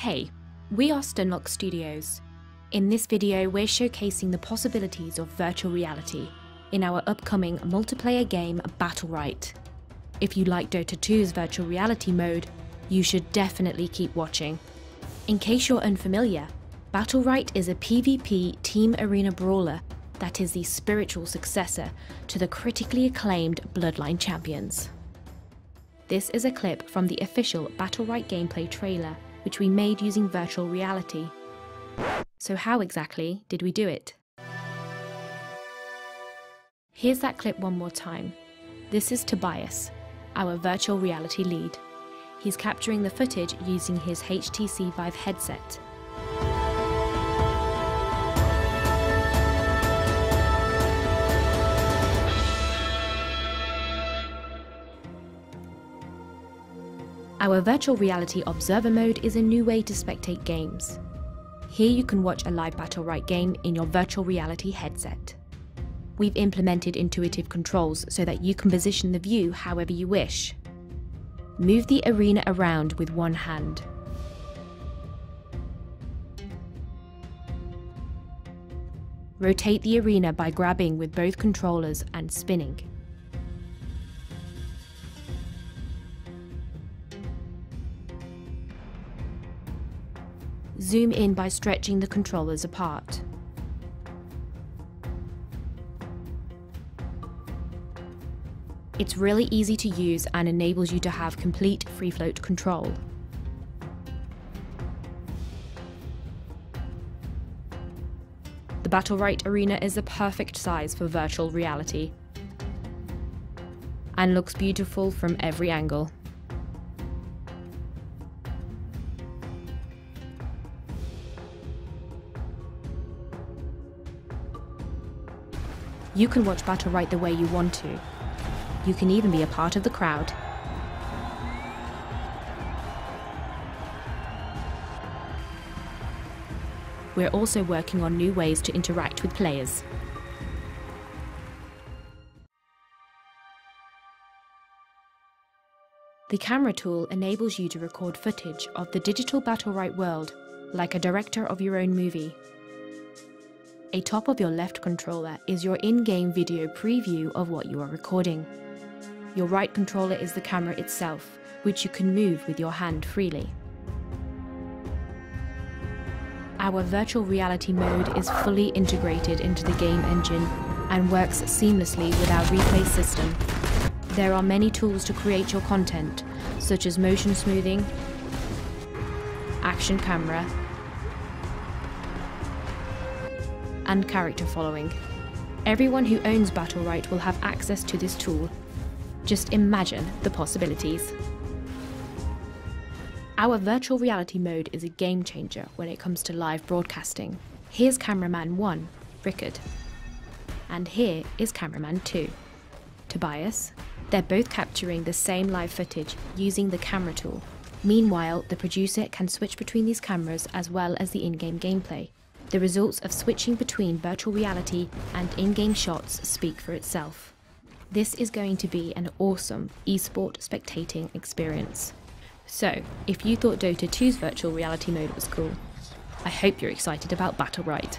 Hey, we are Stunlock Studios. In this video, we're showcasing the possibilities of virtual reality in our upcoming multiplayer game Battlerite. If you like Dota 2's virtual reality mode, you should definitely keep watching. In case you're unfamiliar, Battlerite is a PvP team arena brawler that is the spiritual successor to the critically acclaimed Bloodline Champions. This is a clip from the official Battlerite gameplay trailer, which we made using virtual reality. So how exactly did we do it? Here's that clip one more time. This is Tobias, our virtual reality lead. He's capturing the footage using his HTC Vive headset. Our virtual reality observer mode is a new way to spectate games. Here you can watch a live Battlerite game in your virtual reality headset. We've implemented intuitive controls so that you can position the view however you wish. Move the arena around with one hand. Rotate the arena by grabbing with both controllers and spinning. Zoom in by stretching the controllers apart. It's really easy to use and enables you to have complete free float control. The Battlerite Arena is the perfect size for virtual reality and looks beautiful from every angle. You can watch Battlerite the way you want to. You can even be a part of the crowd. We're also working on new ways to interact with players. The camera tool enables you to record footage of the digital Battlerite world like a director of your own movie. A top of your left controller is your in-game video preview of what you are recording. Your right controller is the camera itself, which you can move with your hand freely. Our virtual reality mode is fully integrated into the game engine and works seamlessly with our replay system. There are many tools to create your content, such as motion smoothing, action camera, and character following. Everyone who owns Battlerite will have access to this tool. Just imagine the possibilities. Our virtual reality mode is a game changer when it comes to live broadcasting. Here's cameraman 1, Rickard. And here is cameraman 2, Tobias. They're both capturing the same live footage using the camera tool. Meanwhile, the producer can switch between these cameras as well as the in-game gameplay. The results of switching between virtual reality and in-game shots speak for itself. This is going to be an awesome esport spectating experience. So, if you thought Dota 2's virtual reality mode was cool, I hope you're excited about Battlerite.